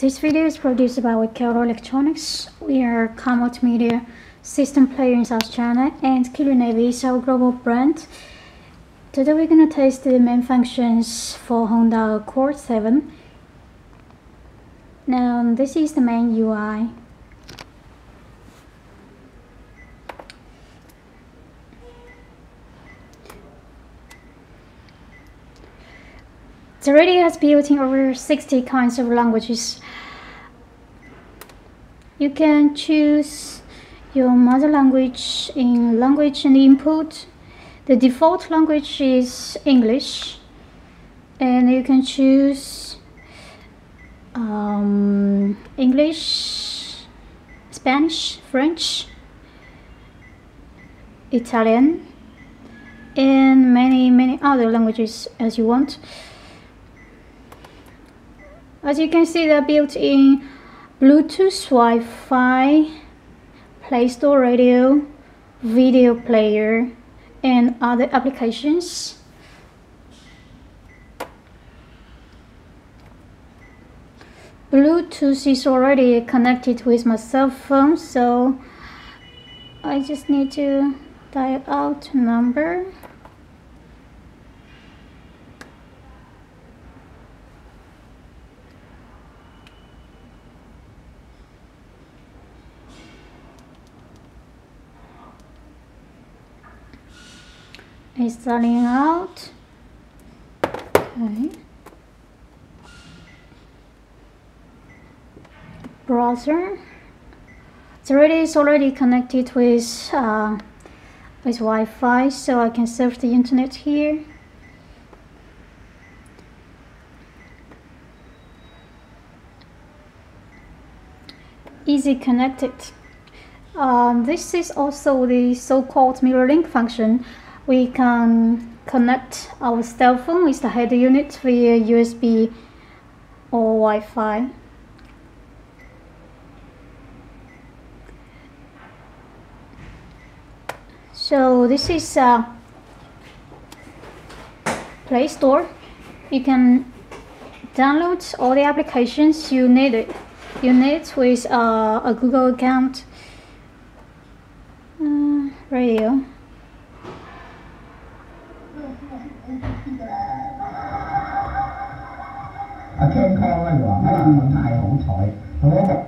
This video is produced by Wecaro Electronics. We are a multimedia system player in South China and KiriNavi is our global brand. Today we're gonna test the main functions for Honda Accord 7. Now this is the main UI. The radio has built in over 60 kinds of languages. You can choose your mother language in language and input. The default language is English and you can choose um, English, Spanish, French, Italian, and many many other languages as you want. As you can see, they're built in Bluetooth, Wi-Fi, Play Store radio, video player, and other applications. Bluetooth is already connected with my cell phone, so I just need to dial out number. Starting out. Okay. Browser. It's radio is already connected with uh, with Wi-Fi so I can surf the internet here. Easy connected. Um, this is also the so-called mirror link function we can connect our cell phone with the head unit via USB or Wi-Fi. So this is a Play Store. You can download all the applications you need it. You need with uh, a Google account. Uh, radio. มันถ่ายของถอยทะเลาะกับ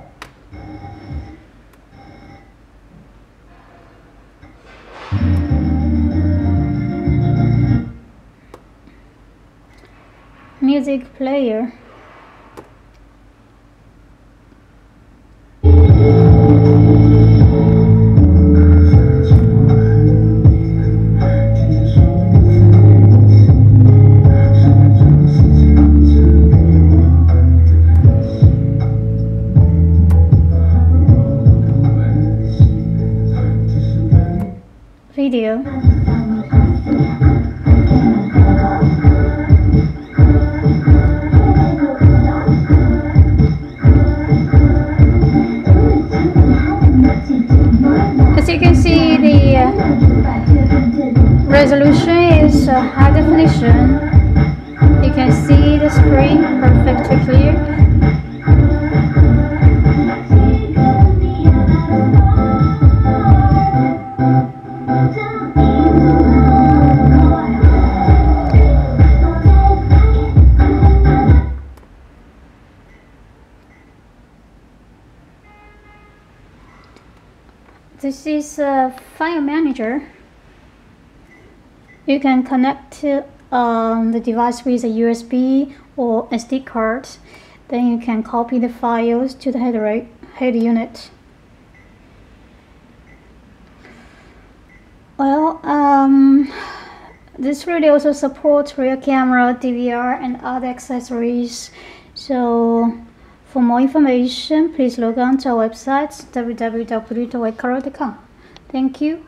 มิวสิกเพลเยอร์ video As you can see the uh, resolution is uh, high definition. You can see the screen perfectly. clear This is a file manager. You can connect um, the device with a USB or SD card. Then you can copy the files to the head, head unit. Well, um, this really also supports rear camera, DVR, and other accessories. So for more information, please log on to our website www.wecaro.com. Thank you.